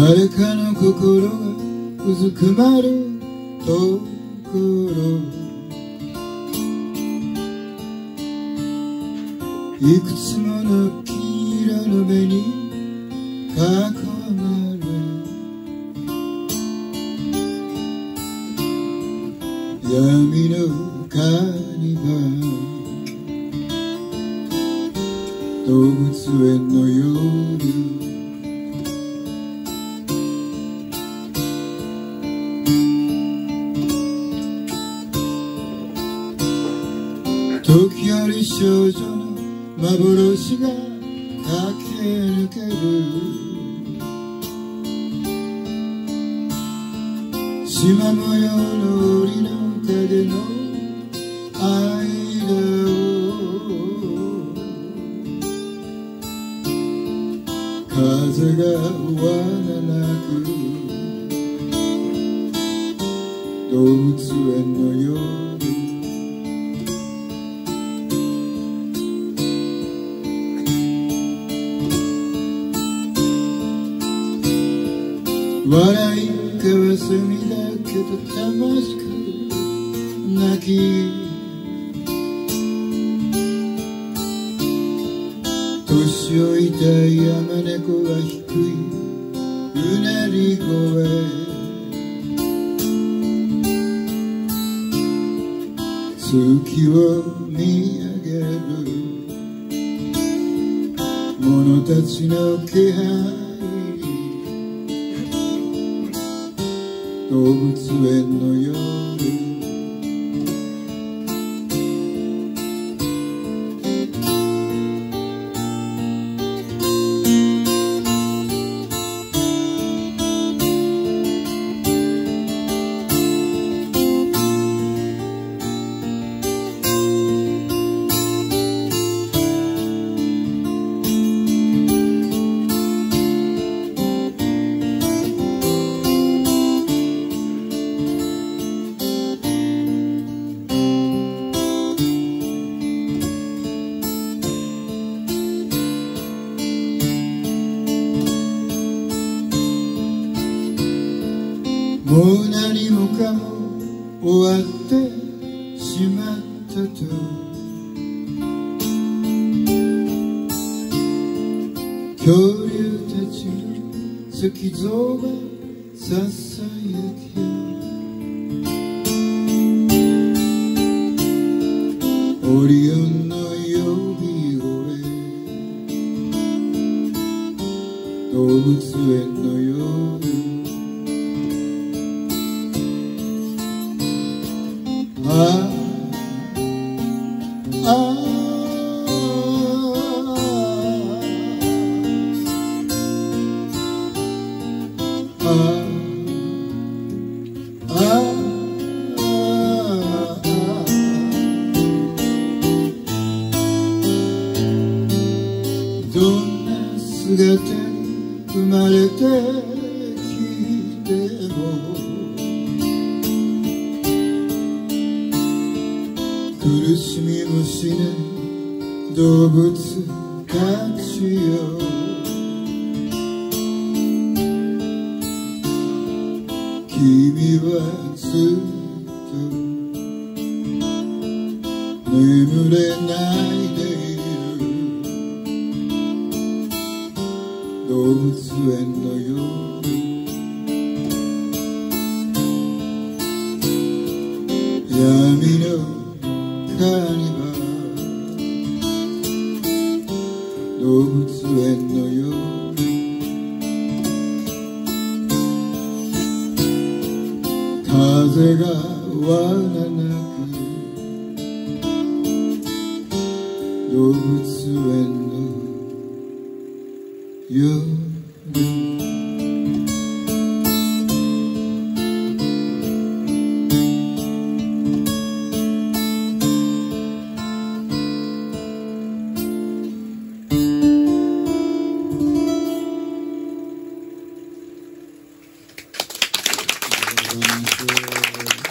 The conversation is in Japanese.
誰かの心がうずくまるところいくつもの黄色の目に囲まれ闇のカニバ動物園の夜時折少女の幻が駆け抜ける。縞模様の檻の影の間を風がわななく動物園の夜笑い交わす身だけど楽しく泣き。年老いた山猫は低いうなり声。月を見上げる者たちの気配。動物園の夜もう何もかも終わってしまったと恐竜たちの石像がささやきオリオンの呼び声動物園の夜あどんな姿に生まれて苦しみもしない動物たちよ。君はずっと眠れないでいる。動物園の夜闇の動物園の夜風がわななく動物園の夜。ありがとうざいます